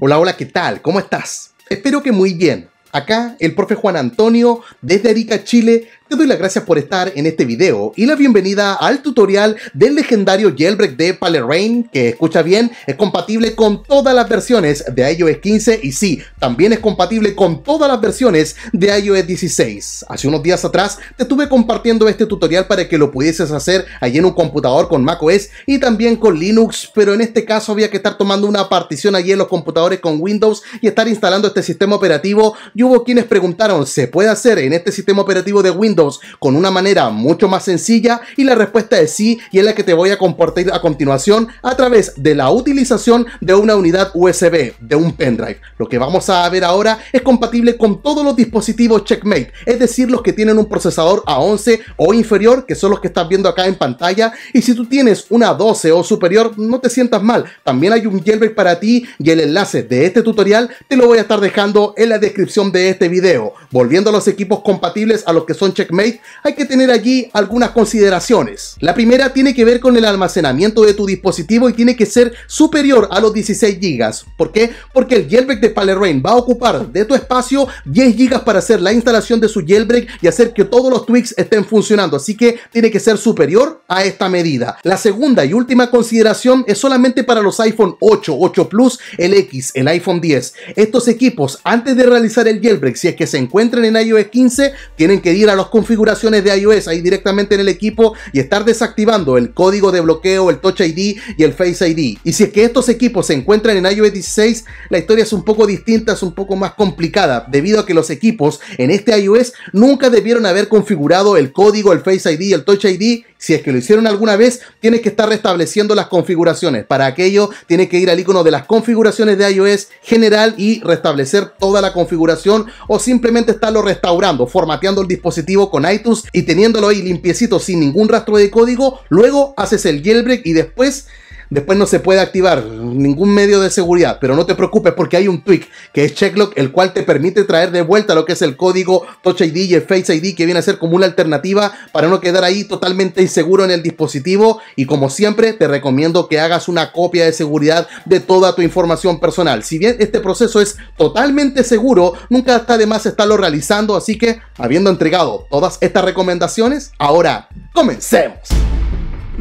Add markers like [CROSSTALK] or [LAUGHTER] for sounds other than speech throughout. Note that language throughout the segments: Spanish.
Hola, hola, ¿qué tal? ¿Cómo estás? Espero que muy bien. Acá el profe Juan Antonio desde Arica, Chile, te doy las gracias por estar en este video y la bienvenida al tutorial del legendario jailbreak de Palerain, que escucha bien, es compatible con todas las versiones de iOS 15 y sí, también es compatible con todas las versiones de iOS 16. Hace unos días atrás te estuve compartiendo este tutorial para que lo pudieses hacer allí en un computador con macOS y también con Linux, pero en este caso había que estar tomando una partición allí en los computadores con Windows y estar instalando este sistema operativo y hubo quienes preguntaron, ¿se puede hacer en este sistema operativo de Windows con una manera mucho más sencilla y la respuesta es sí y es la que te voy a compartir a continuación a través de la utilización de una unidad USB, de un pendrive. Lo que vamos a ver ahora es compatible con todos los dispositivos Checkmate, es decir, los que tienen un procesador A11 o inferior, que son los que estás viendo acá en pantalla, y si tú tienes una 12 o superior, no te sientas mal, también hay un jailbreak para ti y el enlace de este tutorial te lo voy a estar dejando en la descripción de este video. Volviendo a los equipos compatibles a los que son Checkmate, hay que tener allí algunas consideraciones. La primera tiene que ver con el almacenamiento de tu dispositivo y tiene que ser superior a los 16 GB. ¿Por qué? Porque el jailbreak de Palerain va a ocupar de tu espacio 10 GB para hacer la instalación de su jailbreak y hacer que todos los tweaks estén funcionando. Así que tiene que ser superior a esta medida. La segunda y última consideración es solamente para los iPhone 8, 8 Plus, el X, el iPhone 10. Estos equipos, antes de realizar el jailbreak, si es que se encuentran en iOS 15, tienen que ir a los configuraciones de iOS ahí directamente en el equipo y estar desactivando el código de bloqueo, el Touch ID y el Face ID. Y si es que estos equipos se encuentran en iOS 16, la historia es un poco distinta, es un poco más complicada, debido a que los equipos en este iOS nunca debieron haber configurado el código, el Face ID y el Touch ID si es que lo hicieron alguna vez, tienes que estar restableciendo las configuraciones. Para aquello, tienes que ir al icono de las configuraciones de iOS general y restablecer toda la configuración o simplemente estarlo restaurando, formateando el dispositivo con iTunes y teniéndolo ahí limpiecito sin ningún rastro de código. Luego haces el jailbreak y después Después no se puede activar ningún medio de seguridad, pero no te preocupes porque hay un tweak que es Checklock, el cual te permite traer de vuelta lo que es el código Touch ID y el Face ID, que viene a ser como una alternativa para no quedar ahí totalmente inseguro en el dispositivo. Y como siempre, te recomiendo que hagas una copia de seguridad de toda tu información personal. Si bien este proceso es totalmente seguro, nunca está de más estarlo realizando, así que habiendo entregado todas estas recomendaciones, ahora comencemos.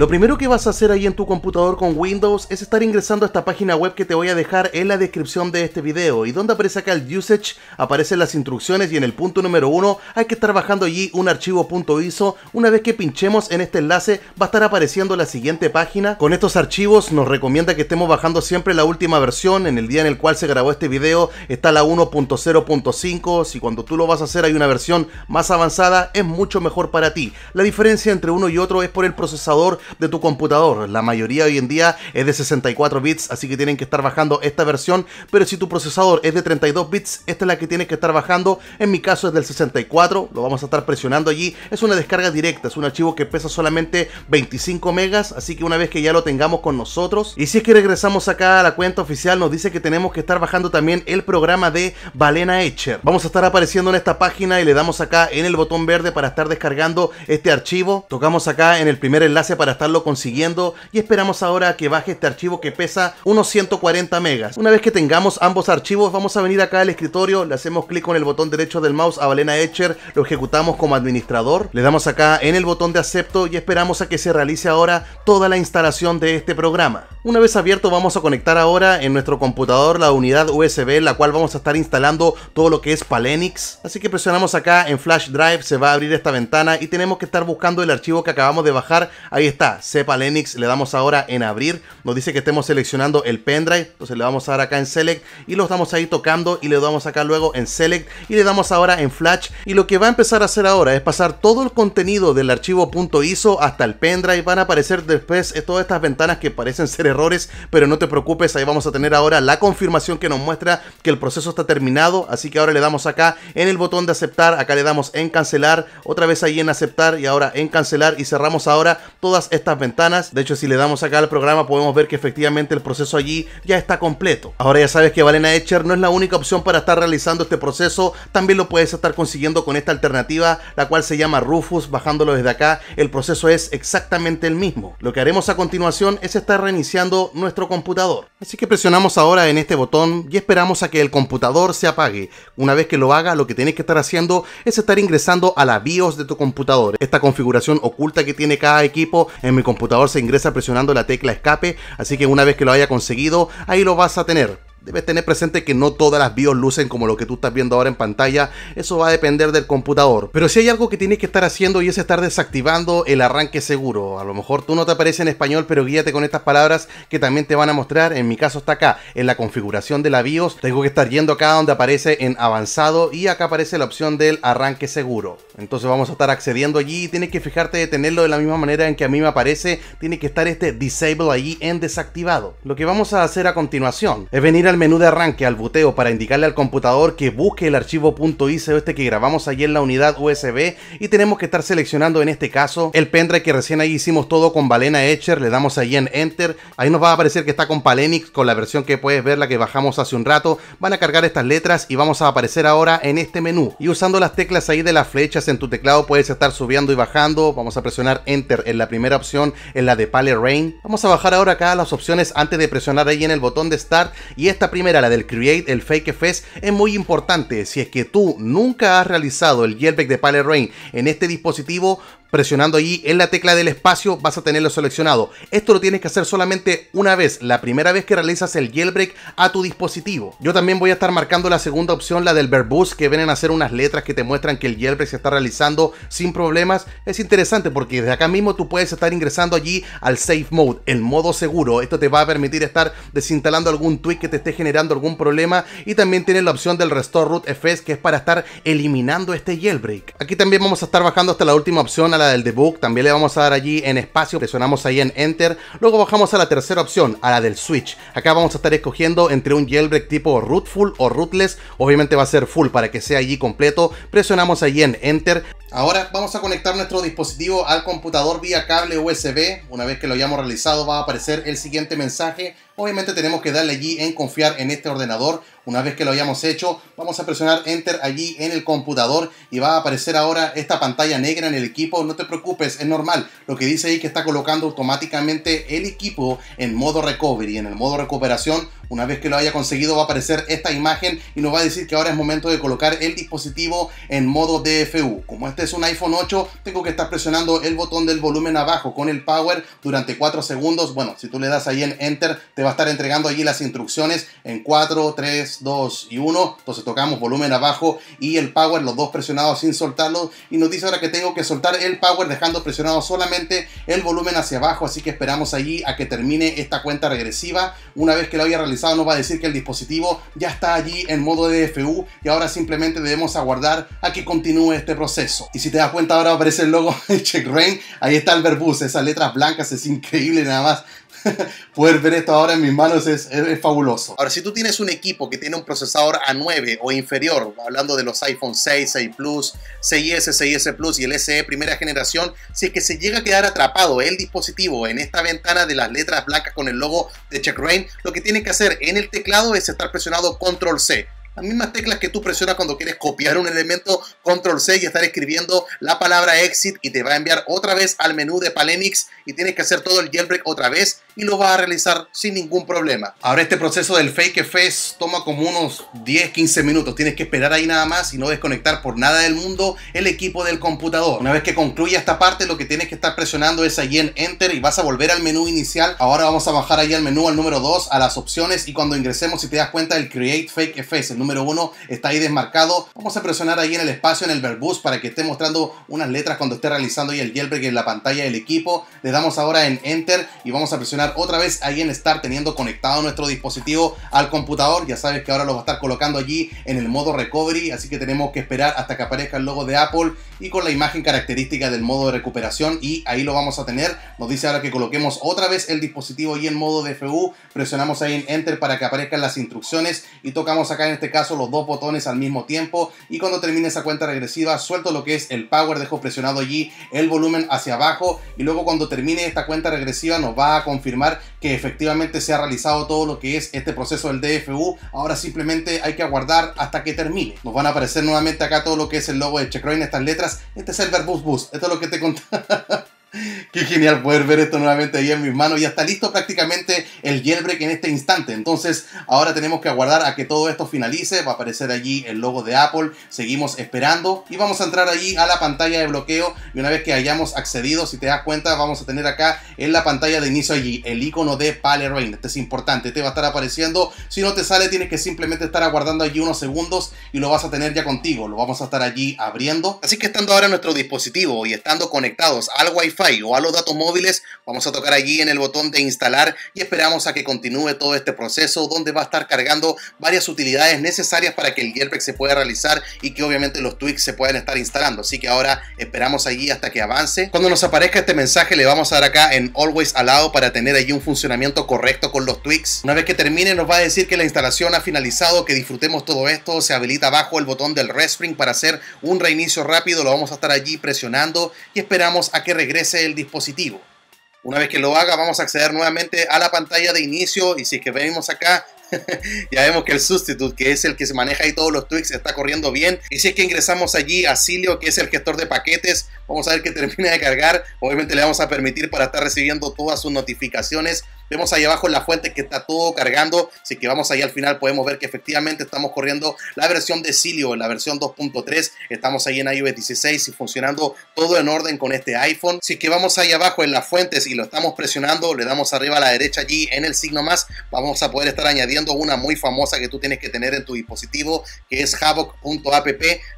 Lo primero que vas a hacer ahí en tu computador con Windows es estar ingresando a esta página web que te voy a dejar en la descripción de este video y donde aparece acá el usage, aparecen las instrucciones y en el punto número uno hay que estar bajando allí un archivo .iso. Una vez que pinchemos en este enlace va a estar apareciendo la siguiente página. Con estos archivos nos recomienda que estemos bajando siempre la última versión. En el día en el cual se grabó este video está la 1.0.5. Si cuando tú lo vas a hacer hay una versión más avanzada es mucho mejor para ti. La diferencia entre uno y otro es por el procesador de tu computador. La mayoría hoy en día es de 64 bits, así que tienen que estar bajando esta versión. Pero si tu procesador es de 32 bits, esta es la que tienes que estar bajando. En mi caso es del 64, lo vamos a estar presionando allí. Es una descarga directa, es un archivo que pesa solamente 25 megas, así que una vez que ya lo tengamos con nosotros. Y si es que regresamos acá a la cuenta oficial, nos dice que tenemos que estar bajando también el programa de Balena Etcher. Vamos a estar apareciendo en esta página y le damos acá en el botón verde para estar descargando este archivo. Tocamos acá en el primer enlace para estarlo consiguiendo y esperamos ahora que baje este archivo que pesa unos 140 megas. Una vez que tengamos ambos archivos vamos a venir acá al escritorio, le hacemos clic con el botón derecho del mouse a Valena Etcher, lo ejecutamos como administrador, le damos acá en el botón de acepto y esperamos a que se realice ahora toda la instalación de este programa. Una vez abierto vamos a conectar ahora en nuestro computador la unidad USB la cual vamos a estar instalando todo lo que es Palenix. Así que presionamos acá en Flash Drive, se va a abrir esta ventana y tenemos que estar buscando el archivo que acabamos de bajar. Ahí está, Palenix, le damos ahora en abrir. Nos dice que estemos seleccionando el pendrive, entonces le vamos a dar acá en Select y lo estamos ahí tocando y le damos acá luego en Select y le damos ahora en Flash. Y lo que va a empezar a hacer ahora es pasar todo el contenido del archivo .iso hasta el pendrive. Van a aparecer después todas estas ventanas que parecen ser errores, pero no te preocupes, ahí vamos a tener ahora la confirmación que nos muestra que el proceso está terminado, así que ahora le damos acá en el botón de aceptar, acá le damos en cancelar, otra vez ahí en aceptar y ahora en cancelar y cerramos ahora todas estas ventanas. De hecho, si le damos acá al programa podemos ver que efectivamente el proceso allí ya está completo. Ahora ya sabes que Valena Etcher no es la única opción para estar realizando este proceso, también lo puedes estar consiguiendo con esta alternativa, la cual se llama Rufus, bajándolo desde acá, el proceso es exactamente el mismo. Lo que haremos a continuación es estar reiniciando nuestro computador. Así que presionamos ahora en este botón y esperamos a que el computador se apague. Una vez que lo haga, lo que tienes que estar haciendo es estar ingresando a la BIOS de tu computador. Esta configuración oculta que tiene cada equipo en mi computador se ingresa presionando la tecla escape, así que una vez que lo haya conseguido, ahí lo vas a tener. Debes tener presente que no todas las BIOS lucen como lo que tú estás viendo ahora en pantalla, eso va a depender del computador. Pero si hay algo que tienes que estar haciendo y es estar desactivando el arranque seguro. A lo mejor tú no te aparece en español, pero guíate con estas palabras que también te van a mostrar. En mi caso está acá, en la configuración de la BIOS. Tengo que estar yendo acá donde aparece en avanzado y acá aparece la opción del arranque seguro. Entonces vamos a estar accediendo allí y tienes que fijarte de tenerlo de la misma manera en que a mí me aparece. Tiene que estar este disable allí en desactivado. Lo que vamos a hacer a continuación es venir a el menú de arranque al boteo para indicarle al computador que busque el archivo .ico este que grabamos allí en la unidad USB y tenemos que estar seleccionando en este caso el pendrive que recién ahí hicimos todo con Balena Etcher, le damos ahí en Enter, ahí nos va a aparecer que está con Palenix, con la versión que puedes ver, la que bajamos hace un rato, van a cargar estas letras y vamos a aparecer ahora en este menú. Y usando las teclas ahí de las flechas en tu teclado puedes estar subiendo y bajando, vamos a presionar Enter en la primera opción, en la de Pale Rain, vamos a bajar ahora acá las opciones antes de presionar ahí en el botón de Start. Y esta primera, la del Create, el Fake FS, es muy importante. Si es que tú nunca has realizado el jailbreak de Rain en este dispositivo, Presionando allí en la tecla del espacio vas a tenerlo seleccionado. Esto lo tienes que hacer solamente una vez, la primera vez que realizas el jailbreak a tu dispositivo. Yo también voy a estar marcando la segunda opción, la del verboost, que vienen a ser unas letras que te muestran que el jailbreak se está realizando sin problemas. Es interesante porque desde acá mismo tú puedes estar ingresando allí al Safe Mode, el modo seguro. Esto te va a permitir estar desinstalando algún tweak que te esté generando algún problema y también tienes la opción del Restore Root FS que es para estar eliminando este jailbreak. Aquí también vamos a estar bajando hasta la última opción, a del debug, también le vamos a dar allí en espacio, presionamos ahí en Enter, luego bajamos a la tercera opción, a la del Switch. Acá vamos a estar escogiendo entre un jailbreak tipo rootful o rootless, obviamente va a ser full para que sea allí completo, presionamos allí en Enter. Ahora vamos a conectar nuestro dispositivo al computador vía cable USB, una vez que lo hayamos realizado va a aparecer el siguiente mensaje, obviamente tenemos que darle allí en confiar en este ordenador, una vez que lo hayamos hecho, vamos a presionar Enter allí en el computador y va a aparecer ahora esta pantalla negra en el equipo. No te preocupes, es normal. Lo que dice ahí que está colocando automáticamente el equipo en modo recovery, en el modo recuperación. Una vez que lo haya conseguido va a aparecer esta imagen y nos va a decir que ahora es momento de colocar el dispositivo en modo DFU. Como este es un iPhone 8, tengo que estar presionando el botón del volumen abajo con el power durante 4 segundos. Bueno, si tú le das ahí en Enter, te va a estar entregando allí las instrucciones en 4, 3, 2 y 1. Entonces tocamos volumen abajo y el power, los dos presionados sin soltarlo. Y nos dice ahora que tengo que soltar el power dejando presionado solamente el volumen hacia abajo. Así que esperamos allí a que termine esta cuenta regresiva. Una vez que lo haya realizado nos va a decir que el dispositivo ya está allí en modo DFU y ahora simplemente debemos aguardar a que continúe este proceso. Y si te das cuenta ahora aparece el logo de Check Rain. Ahí está el verbus, esas letras blancas, es increíble nada más [LAUGHS] poder ver esto ahora en mis manos es, fabuloso. Ahora, si tú tienes un equipo que tiene un procesador A9 o inferior, hablando de los iPhone 6, 6 Plus, 6S, 6S Plus y el SE primera generación, si es que se llega a quedar atrapado el dispositivo en esta ventana de las letras blancas con el logo de CheckRain, lo que tienes que hacer en el teclado es estar presionado Control C las mismas teclas que tú presionas cuando quieres copiar un elemento, control C y estar escribiendo la palabra exit y te va a enviar otra vez al menú de Palenix y tienes que hacer todo el jailbreak otra vez y lo vas a realizar sin ningún problema. Ahora este proceso del fake FS toma como unos 10-15 minutos. Tienes que esperar ahí nada más y no desconectar por nada del mundo el equipo del computador. Una vez que concluya esta parte lo que tienes que estar presionando es allí en Enter y vas a volver al menú inicial. Ahora vamos a bajar ahí al menú al número 2 a las opciones y cuando ingresemos si te das cuenta el Create Fake FS número 1 está ahí desmarcado. Vamos a presionar ahí en el espacio, en el verbus, para que esté mostrando unas letras cuando esté realizando ahí el jailbreak en la pantalla del equipo. Le damos ahora en Enter y vamos a presionar otra vez ahí en estar teniendo conectado nuestro dispositivo al computador. Ya sabes que ahora lo va a estar colocando allí en el modo recovery, así que tenemos que esperar hasta que aparezca el logo de Apple y con la imagen característica del modo de recuperación y ahí lo vamos a tener. Nos dice ahora que coloquemos otra vez el dispositivo ahí en modo DFU, presionamos ahí en Enter para que aparezcan las instrucciones y tocamos acá en este caso los dos botones al mismo tiempo y cuando termine esa cuenta regresiva suelto lo que es el power, dejo presionado allí el volumen hacia abajo y luego cuando termine esta cuenta regresiva nos va a confirmar que efectivamente se ha realizado todo lo que es este proceso del DFU. Ahora simplemente hay que aguardar hasta que termine. Nos van a aparecer nuevamente acá todo lo que es el logo de Checkroin, estas letras. Este es el Verbus Boost. Esto es lo que te contaba. Qué genial poder ver esto nuevamente ahí en mis manos. Ya está listo prácticamente el jailbreak en este instante. Entonces ahora tenemos que aguardar a que todo esto finalice. Va a aparecer allí el logo de Apple. Seguimos esperando y vamos a entrar allí a la pantalla de bloqueo. Y una vez que hayamos accedido, si te das cuenta, vamos a tener acá en la pantalla de inicio allí el icono de Rain. Este es importante. Te va a estar apareciendo. Si no te sale, tienes que simplemente estar aguardando allí unos segundos y lo vas a tener ya contigo. Lo vamos a estar allí abriendo. Así que estando ahora en nuestro dispositivo y estando conectados al Wi-Fi o a los datos móviles, vamos a tocar allí en el botón de instalar y esperamos a que continúe todo este proceso donde va a estar cargando varias utilidades necesarias para que el jailbreak se pueda realizar y que obviamente los tweaks se puedan estar instalando. Así que ahora esperamos allí hasta que avance. Cuando nos aparezca este mensaje le vamos a dar acá en Always Allow para tener allí un funcionamiento correcto con los tweaks. Una vez que termine nos va a decir que la instalación ha finalizado, que disfrutemos todo esto. Se habilita abajo el botón del Respring para hacer un reinicio rápido. Lo vamos a estar allí presionando y esperamos a que regrese el dispositivo. Una vez que lo haga, vamos a acceder nuevamente a la pantalla de inicio y si es que venimos acá, [LAUGHS] ya vemos que el substitute, que es el que se maneja ahí todos los tweaks, está corriendo bien. Y si es que ingresamos allí a Cilio, que es el gestor de paquetes, vamos a ver que [LAUGHS] termina de cargar. Obviamente le vamos a permitir para estar recibiendo todas sus notificaciones Vemos ahí abajo en la fuente que está todo cargando. Así que vamos ahí al final, podemos ver que efectivamente estamos corriendo la versión de Cilio, la versión 2.3. Estamos ahí en iOS 16 y funcionando todo en orden con este iPhone. Si que vamos ahí abajo en las fuentes y lo estamos presionando, le damos arriba a la derecha allí en el signo más, vamos a poder estar añadiendo una muy famosa que tú tienes que tener en tu dispositivo, que es havoc.app.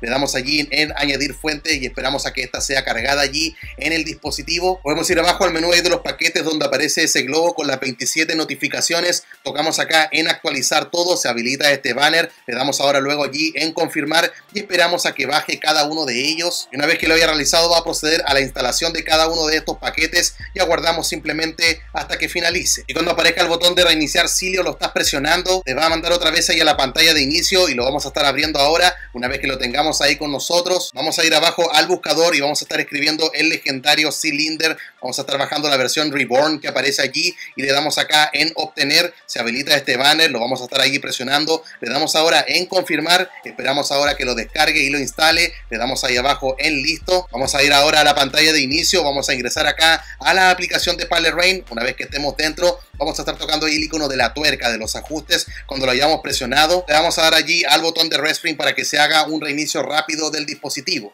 Le damos allí en añadir fuente y esperamos a que esta sea cargada allí en el dispositivo. Podemos ir abajo al menú de los paquetes donde aparece ese globo con la 27 notificaciones. Tocamos acá en actualizar todo, se habilita este banner. Le damos ahora luego allí en confirmar y esperamos a que baje cada uno de ellos. Y una vez que lo haya realizado va a proceder a la instalación de cada uno de estos paquetes y aguardamos simplemente hasta que finalice. Y cuando aparezca el botón de reiniciar Cilio lo estás presionando, te va a mandar otra vez ahí a la pantalla de inicio y lo vamos a estar abriendo ahora. Una vez que lo tengamos ahí con nosotros, vamos a ir abajo al buscador y vamos a estar escribiendo el legendario Cylinder. Vamos a estar bajando la versión Reborn que aparece allí y le damos acá en obtener, se habilita este banner, lo vamos a estar ahí presionando, le damos ahora en confirmar, esperamos ahora que lo descargue y lo instale, le damos ahí abajo en listo, vamos a ir ahora a la pantalla de inicio, vamos a ingresar acá a la aplicación de Parler Rain, una vez que estemos dentro, vamos a estar tocando ahí el icono de la tuerca, de los ajustes, cuando lo hayamos presionado, le vamos a dar allí al botón de Respring para que se haga un reinicio rápido del dispositivo.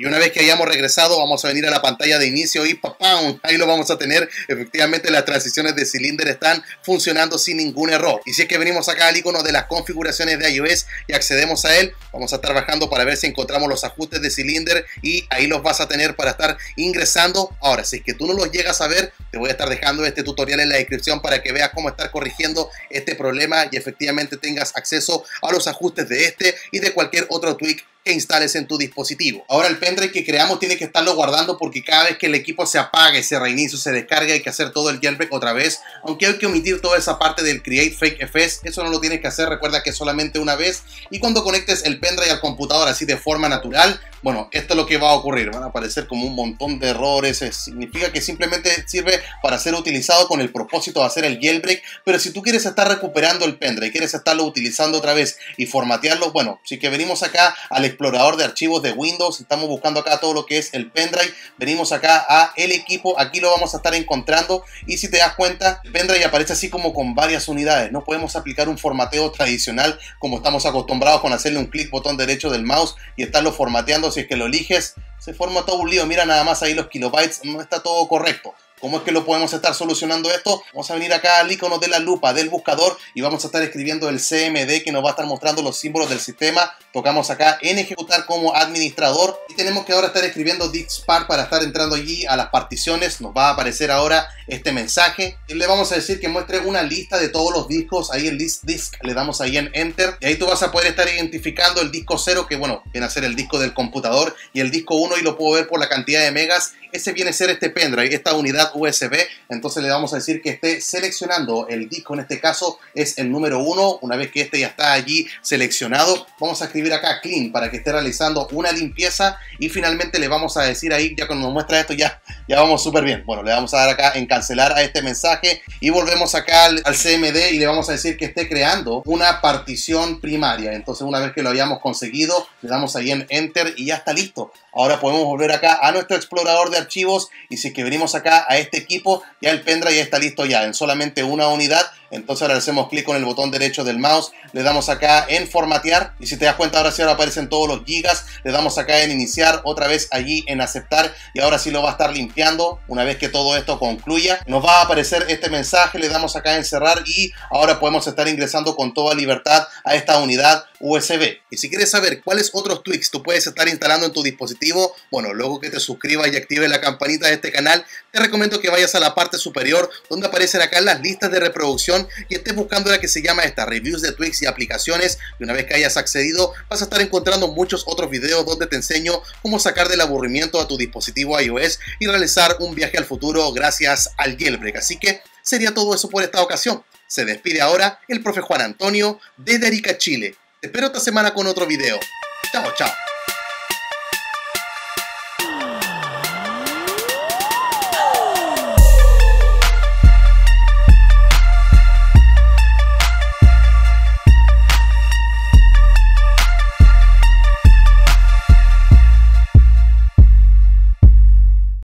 Y una vez que hayamos regresado, vamos a venir a la pantalla de inicio y ¡papam! ahí lo vamos a tener. Efectivamente, las transiciones de Cylinder están funcionando sin ningún error. Y si es que venimos acá al icono de las configuraciones de iOS y accedemos a él, vamos a estar bajando para ver si encontramos los ajustes de Cylinder y ahí los vas a tener para estar ingresando. Ahora, si es que tú no los llegas a ver, te voy a estar dejando este tutorial en la descripción para que veas cómo estar corrigiendo este problema y efectivamente tengas acceso a los ajustes de este y de cualquier otro tweak que instales en tu dispositivo. Ahora el pendrive que creamos tiene que estarlo guardando porque cada vez que el equipo se apague, se reinicia, se descarga, hay que hacer todo el jailbreak otra vez. Aunque hay que omitir toda esa parte del create fake FS, eso no lo tienes que hacer, recuerda que solamente una vez. Y cuando conectes el pendrive al computador así de forma natural, bueno, esto es lo que va a ocurrir. Van a aparecer como un montón de errores. significa que simplemente sirve para ser utilizado con el propósito de hacer el jailbreak. Pero si tú quieres estar recuperando el pendrive, quieres estarlo utilizando otra vez y formatearlo, bueno, sí que venimos acá al explorador de archivos de Windows. Estamos buscando acá todo lo que es el pendrive. Venimos acá a el equipo. Aquí lo vamos a estar encontrando. Y si te das cuenta, el pendrive aparece así como con varias unidades. No podemos aplicar un formateo tradicional como estamos acostumbrados con hacerle un clic botón derecho del mouse y estarlo formateando si es que lo eliges, se forma todo un lío. Mira nada más ahí los kilobytes, no está todo correcto. ¿Cómo es que lo podemos estar solucionando esto? Vamos a venir acá al icono de la lupa del buscador y vamos a estar escribiendo el CMD que nos va a estar mostrando los símbolos del sistema. Tocamos acá en ejecutar como administrador y tenemos que ahora estar escribiendo diskpart para estar entrando allí a las particiones. Nos va a aparecer ahora este mensaje y le vamos a decir que muestre una lista de todos los discos. Ahí el list disk le damos ahí en enter y ahí tú vas a poder estar identificando el disco 0 que bueno, viene a ser el disco del computador y el disco 1 y lo puedo ver por la cantidad de megas ese viene a ser este pendrive, esta unidad USB. Entonces le vamos a decir que esté seleccionando el disco, en este caso es el número 1. Una vez que este ya está allí seleccionado, vamos a escribir acá clean para que esté realizando una limpieza y finalmente le vamos a decir ahí, ya cuando nos muestra esto ya, ya vamos súper bien. Bueno, le vamos a dar acá en cancelar a este mensaje y volvemos acá al, al CMD y le vamos a decir que esté creando una partición primaria. Entonces una vez que lo hayamos conseguido, le damos ahí en enter y ya está listo. Ahora podemos volver acá a nuestro explorador de archivos y si es que venimos acá a este equipo, ya el pendrive ya está listo ya en solamente una unidad entonces ahora hacemos clic con el botón derecho del mouse, le damos acá en formatear y si te das cuenta ahora sí aparecen todos los gigas, le damos acá en iniciar, otra vez allí en aceptar y ahora sí lo va a estar limpiando una vez que todo esto concluya. Nos va a aparecer este mensaje, le damos acá en cerrar y ahora podemos estar ingresando con toda libertad a esta unidad USB. Y si quieres saber cuáles otros tweaks tú puedes estar instalando en tu dispositivo, bueno, luego que te suscribas y actives la campanita de este canal, te recomiendo que vayas a la parte superior donde aparecen acá las listas de reproducción y estés buscando la que se llama esta reviews de Twix y aplicaciones y una vez que hayas accedido vas a estar encontrando muchos otros videos donde te enseño cómo sacar del aburrimiento a tu dispositivo iOS y realizar un viaje al futuro gracias al jailbreak. Así que sería todo eso por esta ocasión. Se despide ahora el profe Juan Antonio de Arica, Chile. Te espero esta semana con otro video. Chao, chao.